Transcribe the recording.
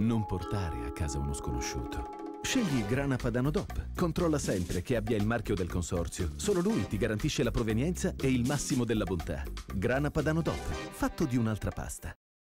Non portare a casa uno sconosciuto. Scegli Grana Padano DOP. Controlla sempre che abbia il marchio del consorzio. Solo lui ti garantisce la provenienza e il massimo della bontà. Grana Padano DOP, fatto di un'altra pasta.